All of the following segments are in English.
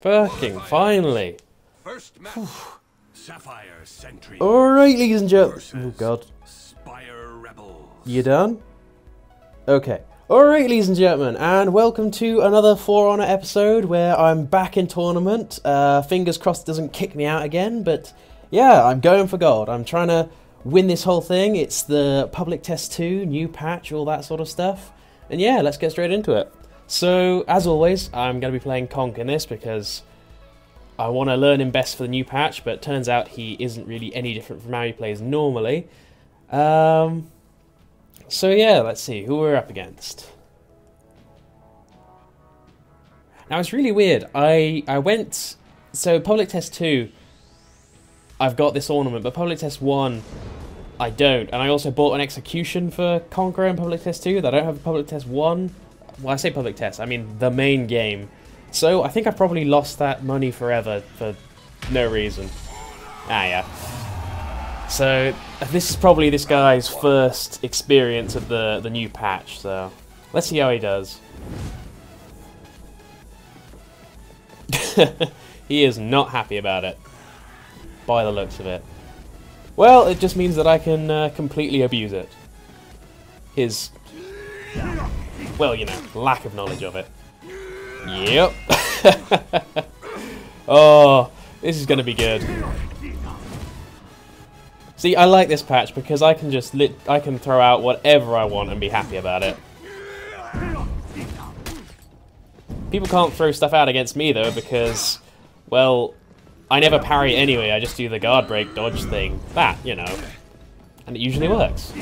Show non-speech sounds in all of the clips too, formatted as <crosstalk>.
Fucking finally. First match. Sapphire Sentry. Alright, ladies and gentlemen. versus Oh god. Spire Rebels. You done? Okay. Alright, ladies and gentlemen, and welcome to another For Honor episode where I'm back in tournament. Uh, fingers crossed it doesn't kick me out again, but yeah, I'm going for gold. I'm trying to win this whole thing. It's the Public Test 2, new patch, all that sort of stuff. And yeah, let's get straight into it. So, as always, I'm going to be playing Conq in this because I want to learn him best for the new patch, but turns out he isn't really any different from how he plays normally. Um, so yeah, let's see who we're up against. Now it's really weird. I I went so public test two. I've got this ornament, but public test one, I don't. And I also bought an execution for Conqueror in public test two. That I don't have public test one. Well, I say public test. I mean the main game. So I think I probably lost that money forever for no reason. Ah yeah. So this is probably this guy's first experience of the the new patch. So let's see how he does. <laughs> he is not happy about it, by the looks of it. Well, it just means that I can uh, completely abuse it. His, well, you know, lack of knowledge of it. Yep. <laughs> oh, this is going to be good. See, I like this patch because I can just lit I can throw out whatever I want and be happy about it. People can't throw stuff out against me though because, well, I never parry anyway. I just do the guard break dodge thing. That, you know, and it usually works.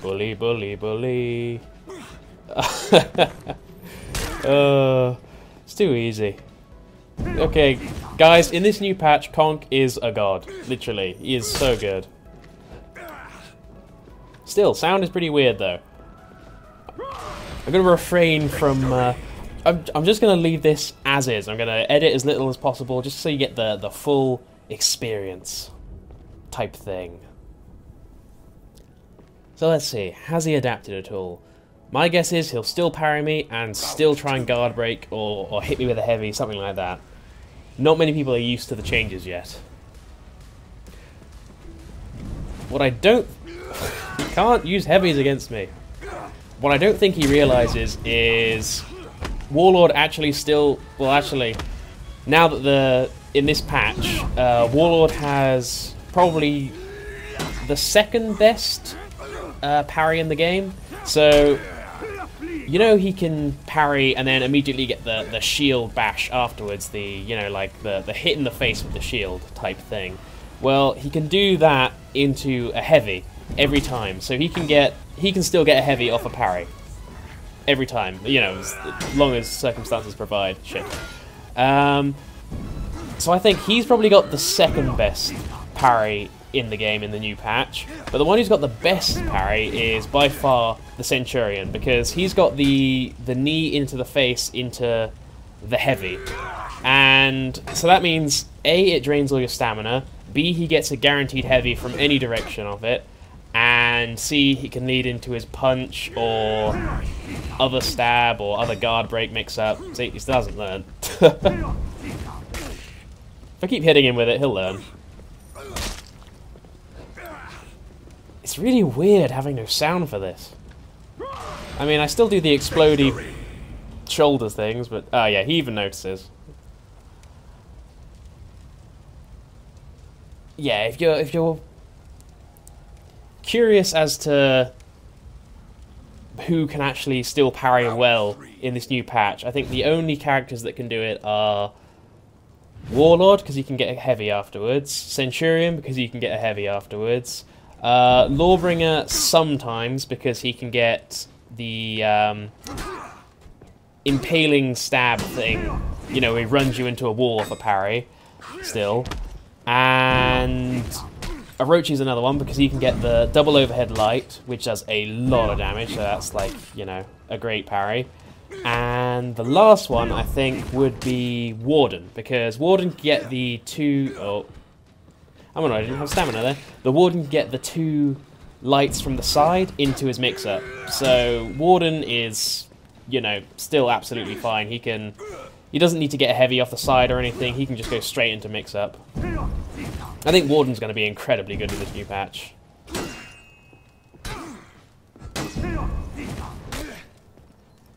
Bully, bully, bully. <laughs> uh, it's too easy. Okay, guys, in this new patch, Conq is a god. Literally, he is so good. Still, sound is pretty weird though. I'm gonna refrain from. Uh, I'm, I'm just gonna leave this as is. I'm gonna edit as little as possible, just so you get the the full experience, type thing. So let's see. Has he adapted at all? My guess is he'll still parry me and still try and guard break or, or hit me with a heavy, something like that. Not many people are used to the changes yet. What I don't... <laughs> can't use heavies against me. What I don't think he realizes is... Warlord actually still... Well, actually, now that the... In this patch, uh, Warlord has probably the second best uh, parry in the game. So, you know he can parry and then immediately get the, the shield bash afterwards, the, you know, like the, the hit in the face with the shield type thing. Well, he can do that into a heavy every time. So he can get, he can still get a heavy off a parry. Every time, you know, as long as circumstances provide. Shit. Um, so I think he's probably got the second best parry in the game in the new patch. But the one who's got the best parry is by far the Centurion because he's got the the knee into the face into the heavy. And so that means A it drains all your stamina, B he gets a guaranteed heavy from any direction of it, and C he can lead into his punch or other stab or other guard break mix up. See, he still hasn't learned. <laughs> if I keep hitting him with it, he'll learn. It's really weird having no sound for this. I mean, I still do the explodey shoulder things, but... Oh, yeah, he even notices. Yeah, if you're, if you're curious as to who can actually still parry well in this new patch, I think the only characters that can do it are Warlord, because he can get a heavy afterwards, Centurion, because he can get a heavy afterwards, uh, Lawbringer sometimes because he can get the um, impaling stab thing. You know, he runs you into a wall for parry. Still, and Orochi's another one because he can get the double overhead light, which does a lot of damage. So that's like you know a great parry. And the last one I think would be Warden because Warden can get the two oh Oh no, I didn't have stamina there. The Warden can get the two lights from the side into his mix-up. So Warden is, you know, still absolutely fine. He can He doesn't need to get heavy off the side or anything. He can just go straight into mix-up. I think Warden's going to be incredibly good in this new patch.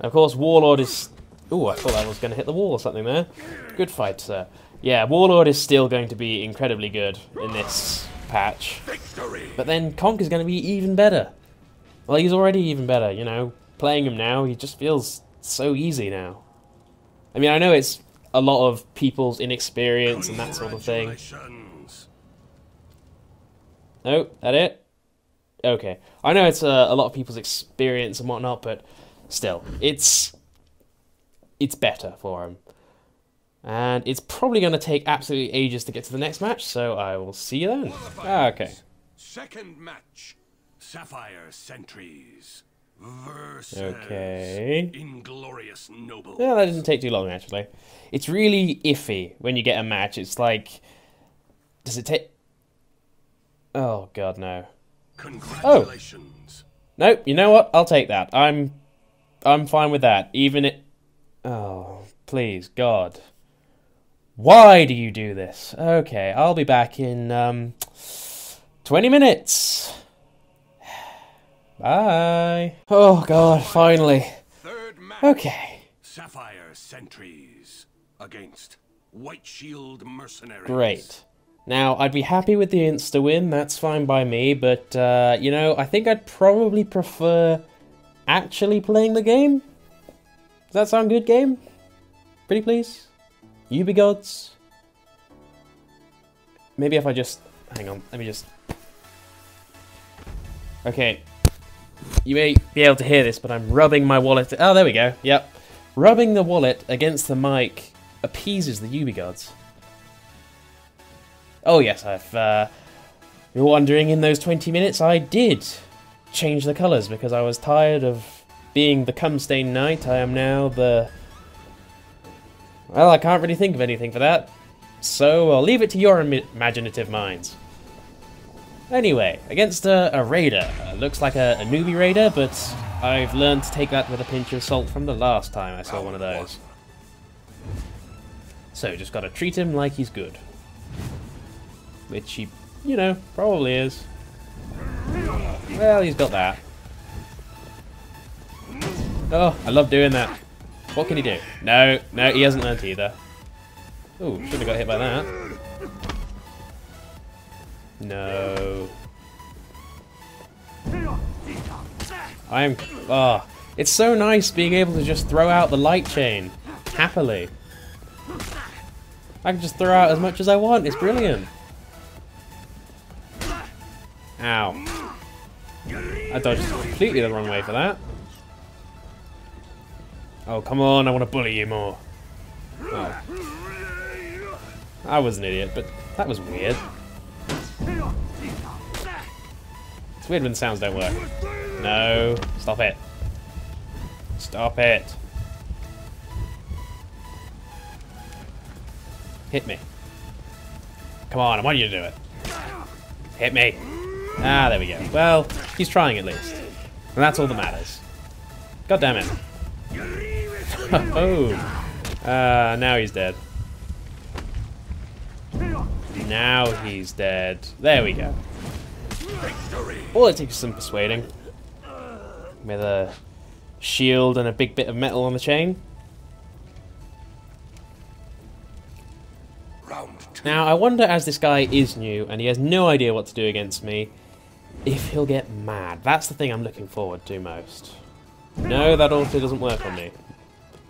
Of course, Warlord is... Ooh, I thought I was going to hit the wall or something there. Good fight, sir. Yeah, Warlord is still going to be incredibly good in this patch. Victory. But then Conq is going to be even better. Well, he's already even better, you know. Playing him now, he just feels so easy now. I mean, I know it's a lot of people's inexperience and that sort of thing. No, that it? Okay. I know it's uh, a lot of people's experience and whatnot, but still, it's it's better for him. And it's probably going to take absolutely ages to get to the next match, so I will see you then. Ah, okay. Second match. Sapphire Sentries versus Okay. Inglorious Noble. Yeah, that doesn't take too long, actually. It's really iffy when you get a match. It's like... Does it take... Oh, God, no. Congratulations. Oh. Nope, you know what? I'll take that. I'm... I'm fine with that. Even it... Oh, please, God. Why do you do this? Okay, I'll be back in, um... 20 minutes. <sighs> Bye. Oh, God, finally. Okay. Sapphire Sentries against White Shield Mercenaries. Great. Now, I'd be happy with the insta win, that's fine by me, but, uh, you know, I think I'd probably prefer actually playing the game. Does that sound good, game? Pretty please? Ubi gods? Maybe if I just. Hang on, let me just. Okay. You may be able to hear this, but I'm rubbing my wallet. Oh, there we go. Yep. Rubbing the wallet against the mic appeases the Ubi gods. Oh yes, I've. Uh, you're wondering, in those 20 minutes, I did change the colours because I was tired of being the Cumstain Knight. I am now the. Well, I can't really think of anything for that, so I'll leave it to your Im- imaginative minds. Anyway, against a, a raider. Uh, looks like a, a newbie raider, but I've learned to take that with a pinch of salt from the last time I saw one of those. So, just gotta treat him like he's good. Which he, you know, probably is. Well, he's got that. Oh, I love doing that. What can he do? No, no, he hasn't learnt either. Oh, should have got hit by that. No. I am. Ah, it's so nice being able to just throw out the light chain happily. I can just throw out as much as I want. It's brilliant. Ow. I dodged completely the wrong way for that. Oh, come on, I want to bully you more. Oh. I was an idiot, but that was weird. It's weird when sounds don't work. No, stop it. Stop it. Hit me. Come on, I want you to do it. Hit me. Ah, there we go. Well, he's trying at least. And that's all that matters. God damn it. <laughs> oh. Uh, now he's dead. Now he's dead. There we go. All it takes is some persuading. With a shield and a big bit of metal on the chain. Now, I wonder, as this guy is new and he has no idea what to do against me, if he'll get mad. That's the thing I'm looking forward to most. No, that also doesn't work on me.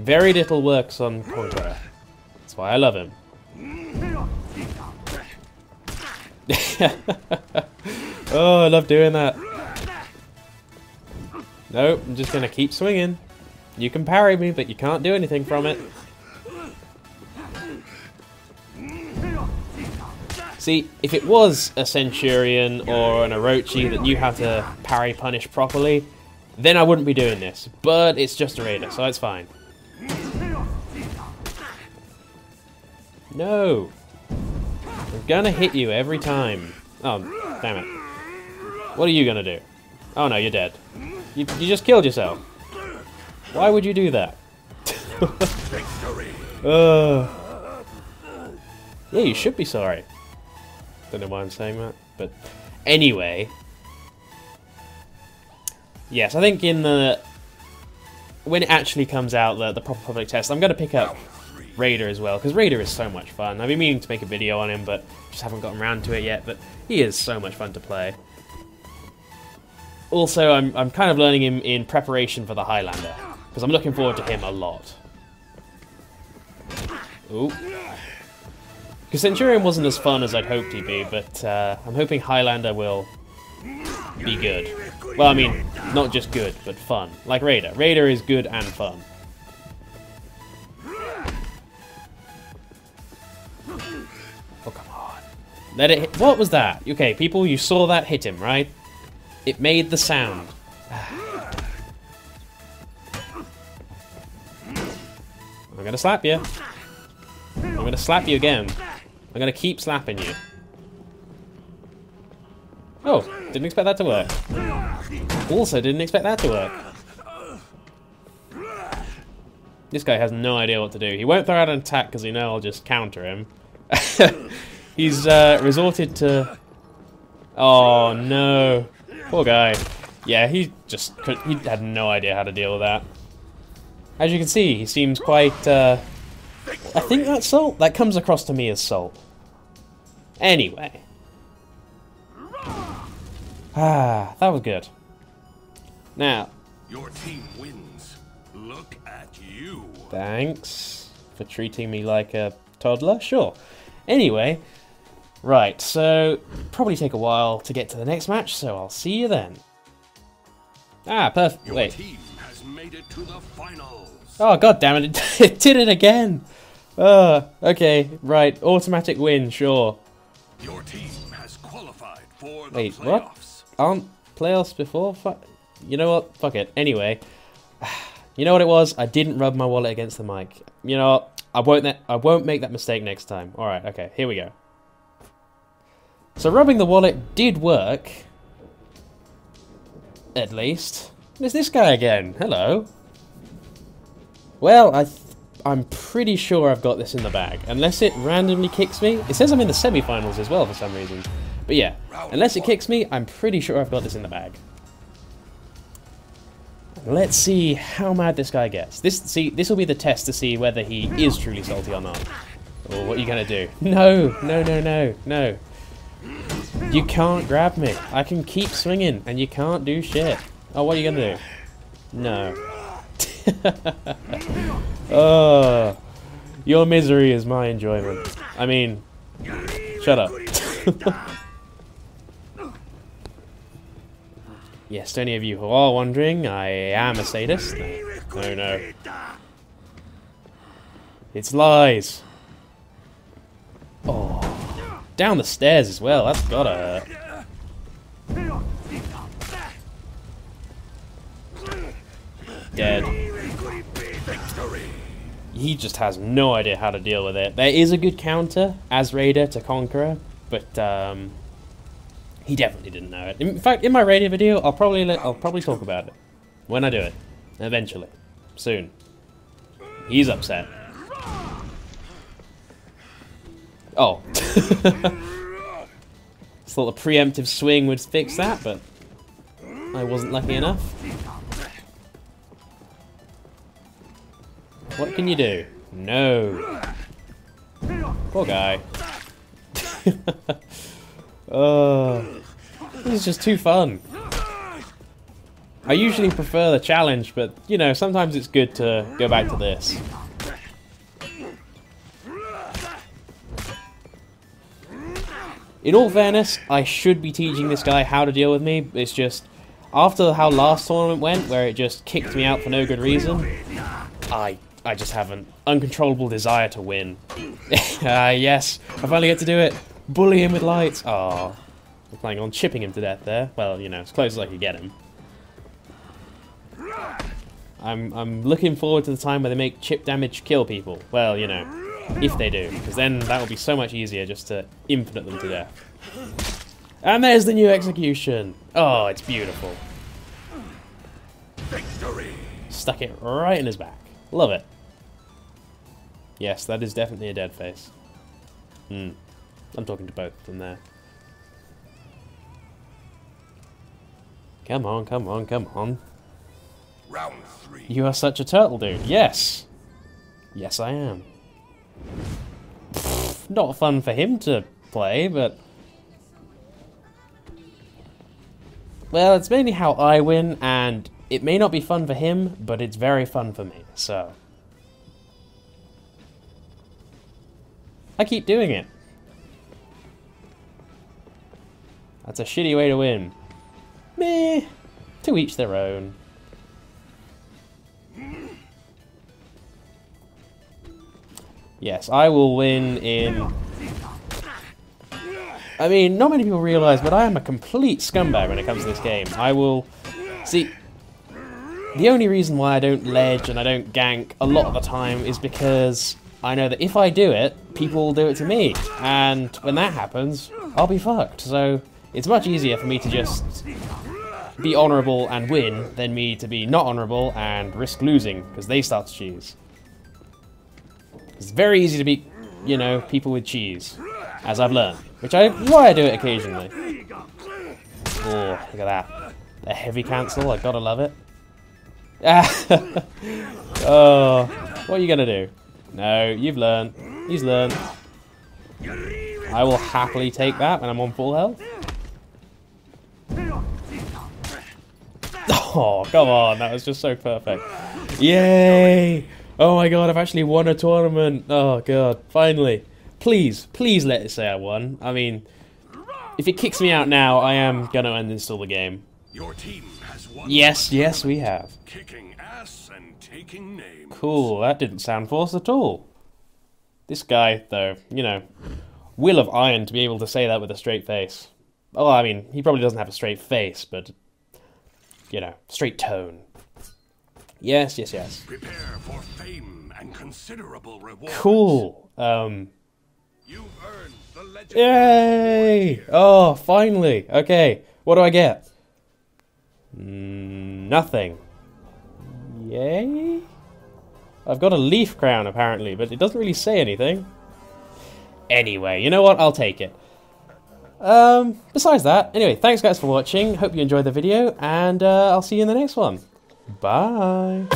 Very little works on Conqueror. That's why I love him. <laughs> oh, I love doing that. Nope, I'm just going to keep swinging. You can parry me, but you can't do anything from it. See, if it was a Centurion or an Orochi that knew how to parry punish properly, then I wouldn't be doing this. But it's just a Raider, so it's fine. No! I'm gonna hit you every time. Oh, damn it. What are you gonna do? Oh no, you're dead. You, you just killed yourself. Why would you do that? <laughs> Uh, yeah, you should be sorry. Don't know why I'm saying that, but anyway. Yes, I think in the when it actually comes out, the, the proper public test, I'm going to pick up Raider as well, because Raider is so much fun. I've been meaning to make a video on him, but just haven't gotten around to it yet, but he is so much fun to play. Also, I'm, I'm kind of learning him in preparation for the Highlander, because I'm looking forward to him a lot. Ooh. Because Centurion wasn't as fun as I'd hoped he'd be, but uh, I'm hoping Highlander will be good. Well, I mean, not just good, but fun. Like Raider. Raider is good and fun. Let it. What was that? Okay, people, you saw that hit him, right? It made the sound. <sighs> I'm gonna slap you. I'm gonna slap you again. I'm gonna keep slapping you. Oh, didn't expect that to work. Also didn't expect that to work. This guy has no idea what to do. He won't throw out an attack because he know I'll just counter him. <laughs> He's uh, resorted to... Oh, no. Poor guy. Yeah, he just could, he had no idea how to deal with that. As you can see, he seems quite... Uh, I think that's salt. That comes across to me as salt. Anyway. Ah, that was good. Now. Your team wins. Look at you. Thanks for treating me like a toddler. Sure. Anyway, right. So probably take a while to get to the next match. So I'll see you then. Ah, perfect. Your Wait. team has made it to the finals. Oh god damn it! <laughs> It did it again. Uh, okay, right. Automatic win, sure. Your team has qualified for the Wait, playoffs. what? Aren't playoffs before? You know what? Fuck it. Anyway, <sighs> you know what it was? I didn't rub my wallet against the mic. You know, what? I won't. I won't make that mistake next time. All right. Okay. Here we go. So rubbing the wallet did work. At least. There's this guy again. Hello. Well, I. I'm pretty sure I've got this in the bag. Unless it randomly kicks me. It says I'm in the semi-finals as well for some reason. But yeah, unless it kicks me, I'm pretty sure I've got this in the bag. Let's see how mad this guy gets. This see this will be the test to see whether he is truly salty or not. Or what are you gonna do? <laughs> No, no, no, no, no. You can't grab me. I can keep swinging, and you can't do shit. Oh, what are you gonna do? No. oh, <laughs> your misery is my enjoyment. I mean, shut up. <laughs> yes, to any of you who are wondering, I am a sadist. No, no. It's lies. Oh, down the stairs as well. That's gotta hurt. Dead. He just has no idea how to deal with it. There is a good counter as Raider to Conqueror, but um, he definitely didn't know it. In fact, in my Raider video, I'll probably let, I'll probably talk about it when I do it, eventually, soon. He's upset. Oh. <laughs> Thought the preemptive swing would fix that, but I wasn't lucky enough. What can you do? No. Poor guy. <laughs> uh, this is just too fun. I usually prefer the challenge, but, you know, sometimes it's good to go back to this. In all fairness, I should be teaching this guy how to deal with me. It's just, after how last tournament went, where it just kicked me out for no good reason, I I just have an uncontrollable desire to win. <laughs> Ah, yes, I finally get to do it. Bully him with lights. Oh, I'm planning on chipping him to death there. Well, you know, as close as I could get him. I'm I'm looking forward to the time where they make chip damage kill people. Well, you know, if they do, because then that will be so much easier just to infinite them to death. And there's the new execution. Oh, it's beautiful. Victory. Stuck it right in his back. Love it. Yes, that is definitely a dead face. Hmm. I'm talking to both of them there. Come on, come on, come on. Round three. You are such a turtle, dude. Yes. Yes, I am. Not fun for him to play, but... Well, it's mainly how I win, and it may not be fun for him, but it's very fun for me, so... I keep doing it. That's a shitty way to win. Meh. To each their own. Yes, I will win in... I mean, not many people realise, but I am a complete scumbag when it comes to this game. I will... See, the only reason why I don't ledge and I don't gank a lot of the time is because I know that if I do it, people will do it to me. And when that happens, I'll be fucked. So it's much easier for me to just be honourable and win than me to be not honourable and risk losing because they start to cheese. It's very easy to beat, you know, people with cheese, as I've learned, which I why I do it occasionally. Oh, look at that. A heavy cancel, I gotta love it. <laughs> oh, what are you gonna do? No, you've learned. He's learned. I will happily take that when I'm on full health. <laughs> Oh, come on, that was just so perfect. Yay! Oh my god, I've actually won a tournament. Oh god, finally. Please, please let it say I won. I mean, if it kicks me out now, I am gonna uninstall the game. Your team has won. Yes, yes, we have. Kicking ass and taking names. Cool, that didn't sound forced at all. This guy, though, you know, will of iron to be able to say that with a straight face. Oh, I mean, he probably doesn't have a straight face, but, you know, straight tone. Yes, yes, yes. Prepare for fame and considerable reward. Cool. Um, You've earned the legendary yay! Oh, finally. Okay, what do I get? Mm, nothing. Yay? I've got a leaf crown, apparently, but it doesn't really say anything. Anyway, you know what? I'll take it. Um, besides that, anyway, thanks guys for watching. Hope you enjoyed the video, and uh, I'll see you in the next one. Bye.